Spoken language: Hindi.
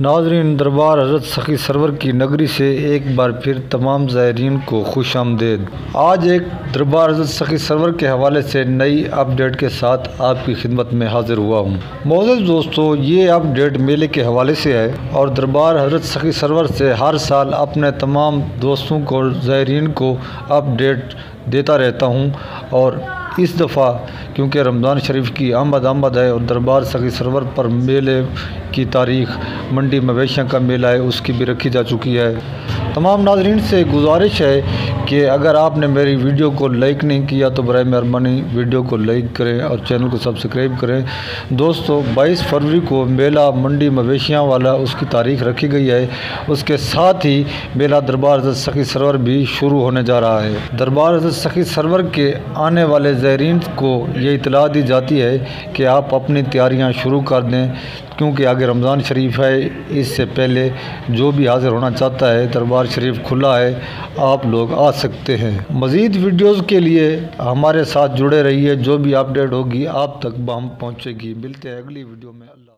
नाजरीन दरबार हज़रत सखी सरवर की नगरी से एक बार फिर तमाम ज़ायरीन को खुश आमदेद। आज एक दरबार हज़रत सखी सरवर के हवाले से नई अपडेट के साथ आपकी खिदमत में हाजिर हुआ हूँ। मोज़ दोस्तों, ये अपडेट मेले के हवाले से है और दरबार हज़रत सखी सरवर से हर साल अपने तमाम दोस्तों को ज़ायरीन को अपडेट देता रहता हूँ और इस दफ़ा, क्योंकि रमज़ान शरीफ की आमद आमद है और दरबार सखी सरवर पर मेले की तारीख मंडी मवेशियों का मेला है उसकी भी रखी जा चुकी है। तमाम नाजरीन, से गुजारिश है कि अगर आपने मेरी वीडियो को लाइक नहीं किया तो बर मेहरबानी वीडियो को लाइक करें और चैनल को सब्सक्राइब करें। दोस्तों 22 फरवरी को मेला मंडी मवेशियाँ वाला उसकी तारीख रखी गई है। उसके साथ ही मेला दरबार हज़रत सखी सरवर भी शुरू होने जा रहा है। दरबार हज़रत सखी सरवर के आने वाले ज़ायरीन को ये इतला दी जाती है कि आप अपनी तैयारियाँ शुरू कर दें, क्योंकि आगे रमज़ान शरीफ है। इससे पहले जो भी हाज़िर होना चाहता है दरबार शरीफ खुला है, आप लोग आ सकते हैं। मज़ीद वीडियोज़ के लिए हमारे साथ जुड़े रहिए, जो भी अपडेट होगी आप तक हम पहुँचेगी। मिलते हैं अगली वीडियो में। अल्लाह